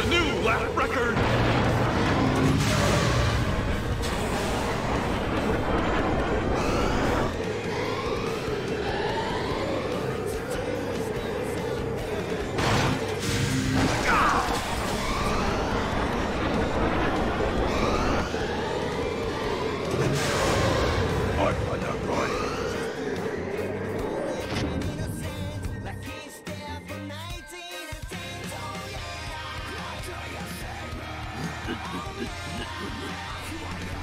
a new lap record. Here I am.